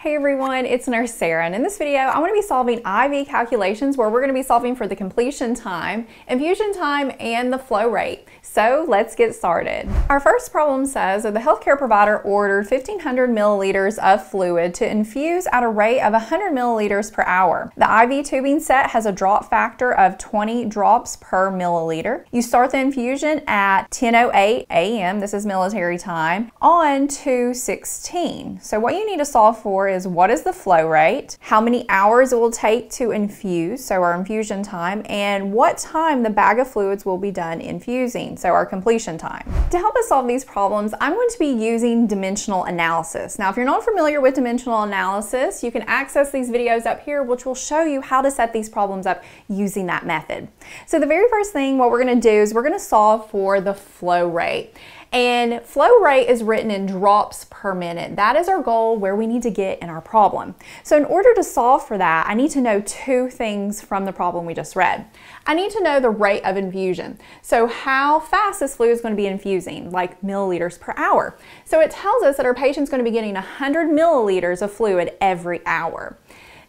Hey everyone, it's Nurse Sarah, and in this video, I'm going to be solving IV calculations where we're going to be solving for the completion time, infusion time, and the flow rate. So let's get started. Our first problem says that the healthcare provider ordered 1500 milliliters of fluid to infuse at a rate of 100 milliliters per hour. The IV tubing set has a drop factor of 20 drops per milliliter. You start the infusion at 10.08 a.m., this is military time, on 216. So what you need to solve for is what is the flow rate, how many hours it will take to infuse, so our infusion time, and what time the bag of fluids will be done infusing, so our completion time. To help us solve these problems, I'm going to be using dimensional analysis. Now, if you're not familiar with dimensional analysis, you can access these videos up here, which will show you how to set these problems up using that method. So the very first thing, what we're gonna do is we're gonna solve for the flow rate. And flow rate is written in drops per minute. That is our goal where we need to get in our problem. So in order to solve for that, I need to know two things from the problem we just read. I need to know the rate of infusion. So how fast this fluid is going to be infusing, like milliliters per hour. So it tells us that our patient's going to be getting 100 milliliters of fluid every hour.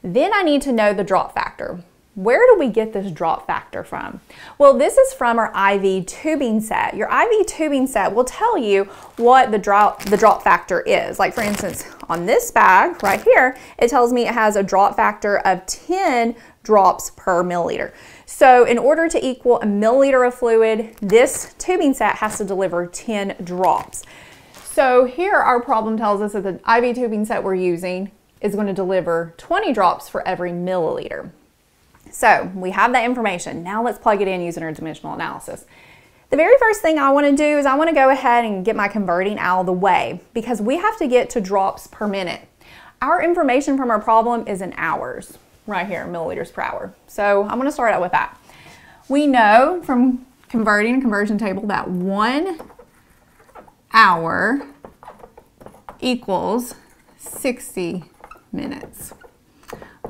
Then I need to know the drop factor. Where do we get this drop factor from? Well, this is from our IV tubing set. Your IV tubing set will tell you what the drop, the drop factor is. Like for instance, on this bag right here, it tells me it has a drop factor of 10 drops per milliliter. So in order to equal a milliliter of fluid, this tubing set has to deliver 10 drops. So here our problem tells us that the IV tubing set we're using is going to deliver 20 drops for every milliliter. So we have that information. Now let's plug it in using our dimensional analysis. The very first thing I want to do is I want to go ahead and get my converting out of the way because we have to get to drops per minute. Our information from our problem is in hours, right here, milliliters per hour. So I'm going to start out with that. We know from converting conversion table that one hour equals 60 minutes.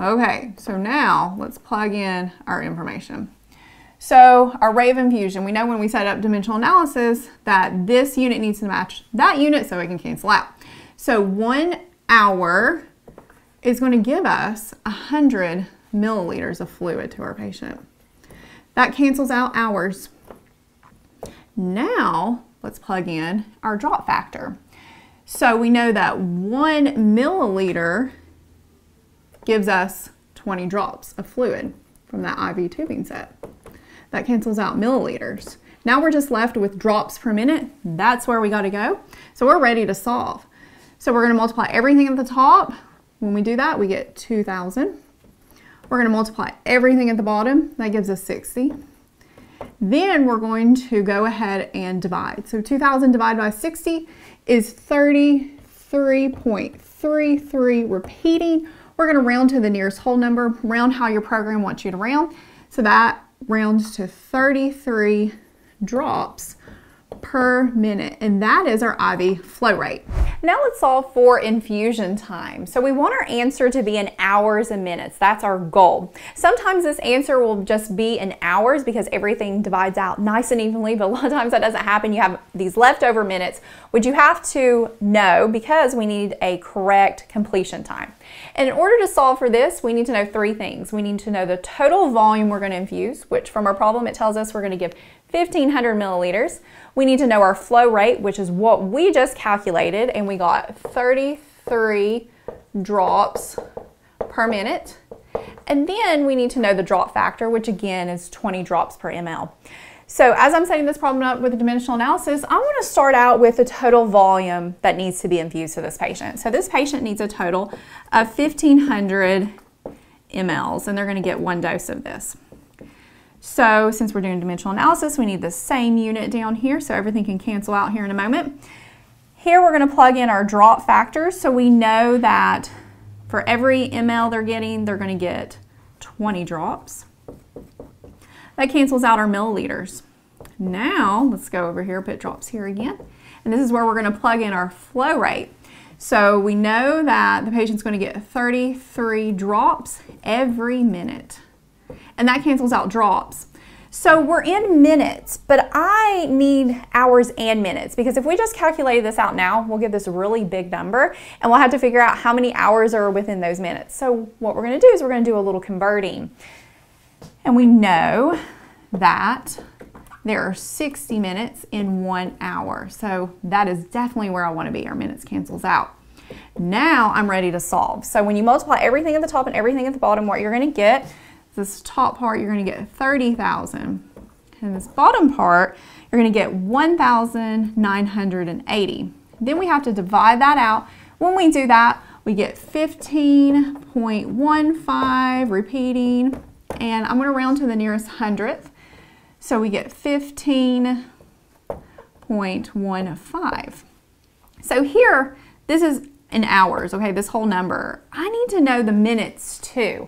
Okay, so now let's plug in our information. So our rate of infusion, we know when we set up dimensional analysis that this unit needs to match that unit so it can cancel out. So one hour is going to give us 100 milliliters of fluid to our patient. That cancels out hours. Now let's plug in our drop factor. So we know that one milliliter gives us 20 drops of fluid from that IV tubing set. That cancels out milliliters. Now we're just left with drops per minute. That's where we got to go. So we're ready to solve. So we're going to multiply everything at the top. When we do that, we get 2,000. We're going to multiply everything at the bottom. That gives us 60. Then we're going to go ahead and divide. So 2,000 divided by 60 is 33.33 repeating we're going to round to the nearest whole number, round how your program wants you to round. So that rounds to 33 drops per minute, and that is our IV flow rate. Now let's solve for infusion time. So we want our answer to be in hours and minutes. That's our goal. Sometimes this answer will just be in hours because everything divides out nice and evenly, but a lot of times that doesn't happen. You have these leftover minutes, which you have to know because we need a correct completion time. And in order to solve for this, we need to know three things. We need to know the total volume we're going to infuse, which from our problem it tells us we're going to give 1500 milliliters. We need to know our flow rate, which is what we just calculated, and we got 33 drops per minute. And then we need to know the drop factor, which again is 20 drops per ml. So as I'm setting this problem up with dimensional analysis, I want to start out with the total volume that needs to be infused to this patient. So this patient needs a total of 1,500 mLs, and they're going to get one dose of this. So since we're doing dimensional analysis, we need the same unit down here so everything can cancel out here in a moment. Here we're going to plug in our drop factors so we know that for every ml they're getting, they're going to get 20 drops. That cancels out our milliliters. Now, let's go over here, put drops here again. And this is where we're going to plug in our flow rate. So we know that the patient's going to get 33 drops every minute and that cancels out drops. So we're in minutes, but I need hours and minutes because if we just calculate this out now, we'll get this really big number and we'll have to figure out how many hours are within those minutes. So what we're gonna do is we're gonna do a little converting. And we know that there are 60 minutes in one hour. So that is definitely where I wanna be. Our minutes cancels out. Now I'm ready to solve. So when you multiply everything at the top and everything at the bottom, what you're gonna get this top part, you're gonna get 30,000. And this bottom part, you're gonna get 1,980. Then we have to divide that out. When we do that, we get 15.15 repeating, and I'm gonna round to the nearest hundredth. So we get 15.15. So here, this is in hours, okay, this whole number. I need to know the minutes too.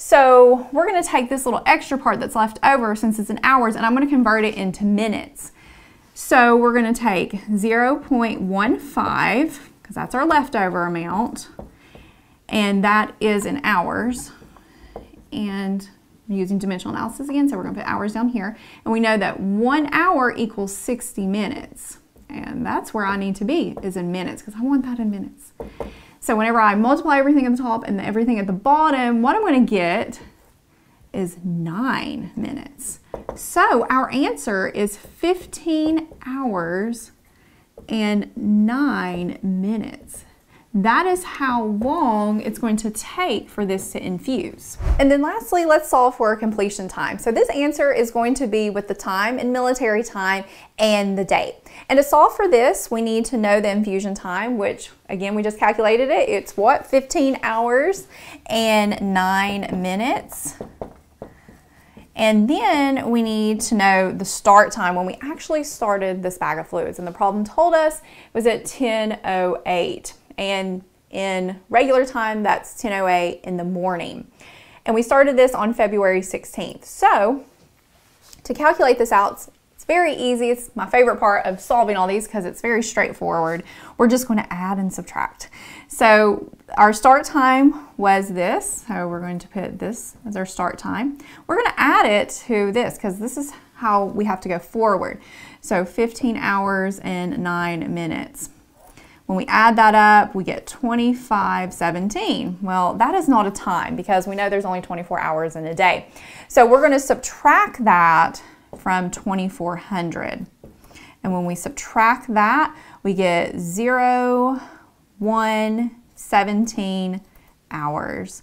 So we're gonna take this little extra part that's left over since it's in hours and I'm gonna convert it into minutes. So we're gonna take 0.15, because that's our leftover amount, and that is in hours. And I'm using dimensional analysis again, so we're gonna put hours down here. And we know that one hour equals 60 minutes. And that's where I need to be, is in minutes, because I want that in minutes. So whenever I multiply everything at the top and everything at the bottom, what I'm going to get is 9 minutes. So our answer is 15 hours and 9 minutes. That is how long it's going to take for this to infuse. And then lastly, let's solve for a completion time. So this answer is going to be with the time in military time and the date. And to solve for this, we need to know the infusion time, which again, we just calculated it. It's what? 15 hours and nine minutes. And then we need to know the start time when we actually started this bag of fluids. And the problem told us was at 10.08 and in regular time, that's 10.08 in the morning. And we started this on February 16th. So to calculate this out, it's very easy. It's my favorite part of solving all these because it's very straightforward. We're just going to add and subtract. So our start time was this. So we're going to put this as our start time. We're going to add it to this because this is how we have to go forward. So 15 hours and 9 minutes. When we add that up, we get 2517. Well, that is not a time because we know there's only 24 hours in a day. So we're going to subtract that from 2400. And when we subtract that, we get 0, 1, 17 hours.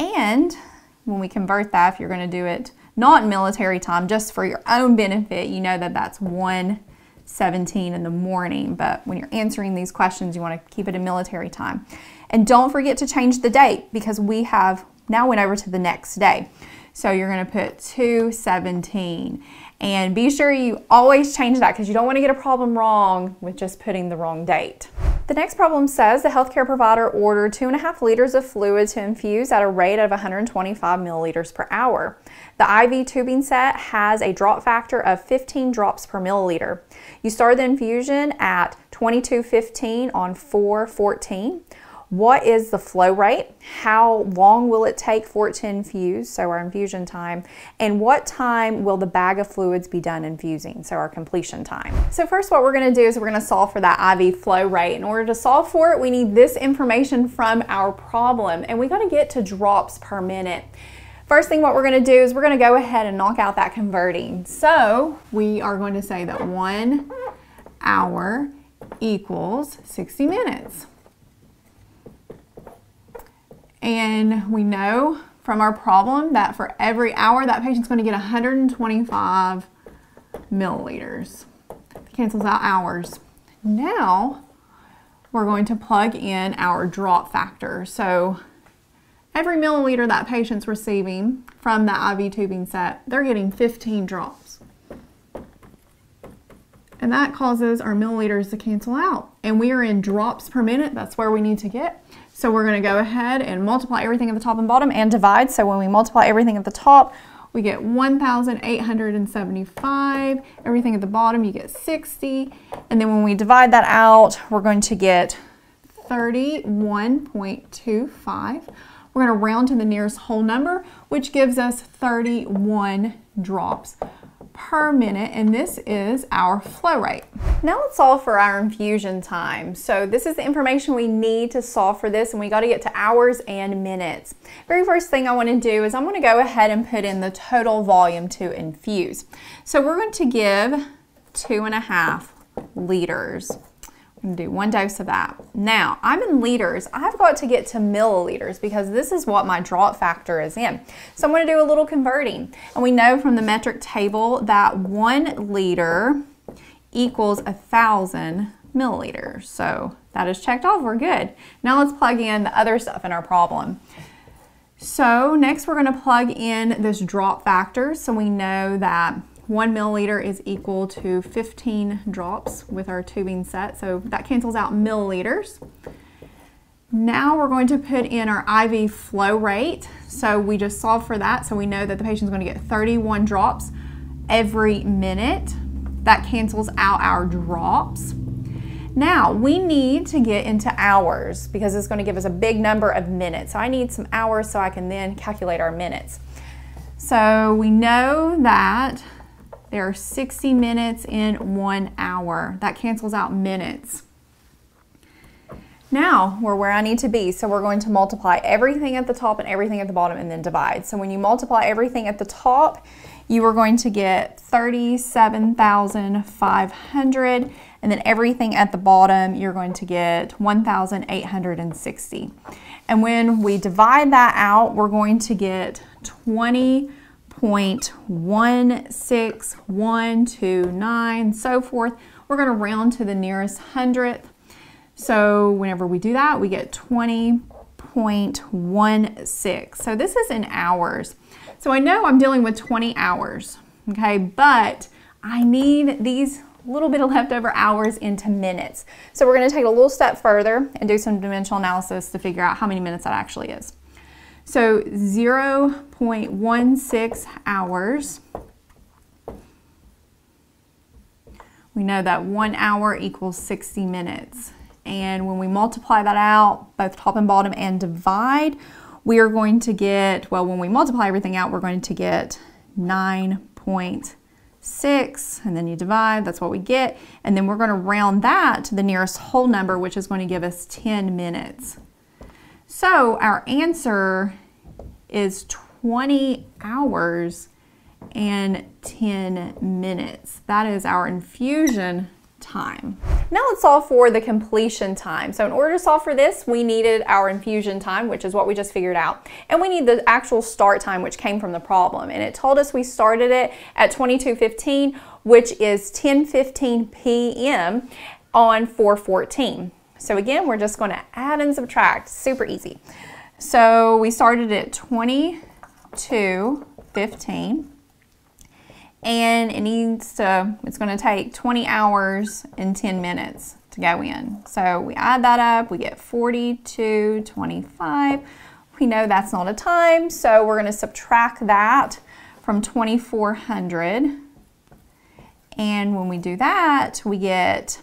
And when we convert that, if you're going to do it not military time, just for your own benefit, you know that that's one 17 in the morning, but when you're answering these questions, you want to keep it in military time. And don't forget to change the date because we have now went over to the next day. So you're going to put 217 and be sure you always change that because you don't want to get a problem wrong with just putting the wrong date. The next problem says the healthcare provider ordered two and a half liters of fluid to infuse at a rate of 125 milliliters per hour. The IV tubing set has a drop factor of 15 drops per milliliter. You start the infusion at 2215 on 414. What is the flow rate? How long will it take for it to infuse, so our infusion time, and what time will the bag of fluids be done infusing, so our completion time. So first what we're gonna do is we're gonna solve for that IV flow rate. In order to solve for it, we need this information from our problem, and we gotta get to drops per minute. First thing what we're gonna do is we're gonna go ahead and knock out that converting. So we are going to say that one hour equals 60 minutes. And we know from our problem that for every hour, that patient's going to get 125 milliliters. It cancels out hours. Now, we're going to plug in our drop factor. So every milliliter that patient's receiving from the IV tubing set, they're getting 15 drops. And that causes our milliliters to cancel out. And we are in drops per minute. That's where we need to get. So we're going to go ahead and multiply everything at the top and bottom and divide. So when we multiply everything at the top, we get 1,875. Everything at the bottom, you get 60. And then when we divide that out, we're going to get 31.25. We're We're going to round to the nearest whole number, which gives us 31 drops per minute, and this is our flow rate. Now let's solve for our infusion time. So this is the information we need to solve for this, and we got to get to hours and minutes. Very first thing I want to do is I'm going to go ahead and put in the total volume to infuse. So we're going to give two and a half liters. Do one dose of that. Now, I'm in liters. I've got to get to milliliters because this is what my drop factor is in. So I'm gonna do a little converting. And we know from the metric table that one liter equals a thousand milliliters. So that is checked off, we're good. Now let's plug in the other stuff in our problem. So next we're gonna plug in this drop factor. So we know that one milliliter is equal to 15 drops with our tubing set. So that cancels out milliliters. Now we're going to put in our IV flow rate. So we just solve for that. So we know that the patient's going to get 31 drops every minute. That cancels out our drops. Now we need to get into hours because it's going to give us a big number of minutes. So I need some hours so I can then calculate our minutes. So we know that there are 60 minutes in one hour. That cancels out minutes. Now we're where I need to be. So we're going to multiply everything at the top and everything at the bottom and then divide. So when you multiply everything at the top, you are going to get 37,500 and then everything at the bottom, you're going to get 1,860. And when we divide that out, we're going to get 20 0.16129, so forth. We're going to round to the nearest hundredth. So whenever we do that, we get 20.16. So this is in hours. So I know I'm dealing with 20 hours, okay, but I need these little bit of leftover hours into minutes. So we're going to take a little step further and do some dimensional analysis to figure out how many minutes that actually is. So 0.16 hours. We know that one hour equals 60 minutes. And when we multiply that out, both top and bottom, and divide, we are going to get, well, when we multiply everything out, we're going to get 9.6, and then you divide, that's what we get. And then we're going to round that to the nearest whole number, which is going to give us 10 minutes. So our answer is 20 hours and 10 minutes. That is our infusion time. Now let's solve for the completion time. So in order to solve for this, we needed our infusion time, which is what we just figured out. And we need the actual start time, which came from the problem. And it told us we started it at 22.15, which is 10.15 p.m. on 4.14. So again, we're just going to add and subtract, super easy. So we started at 22, 15, and it needs to, it's going to take 20 hours and 10 minutes to go in. So we add that up, we get 42, 25. We know that's not a time, so we're going to subtract that from 2400. And when we do that, we get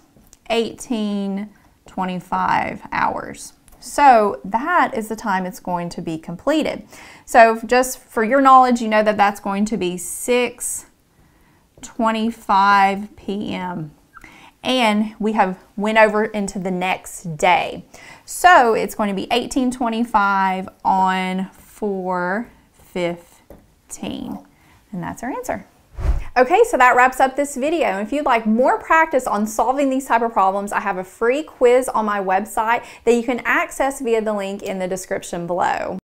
1825 hours. So that is the time it's going to be completed. So just for your knowledge, you know that that's going to be 6.25 p.m. And we have went over into the next day. So it's going to be 1825 on 415. And that's our answer. Okay, so that wraps up this video. If you'd like more practice on solving these type of problems, I have a free quiz on my website that you can access via the link in the description below.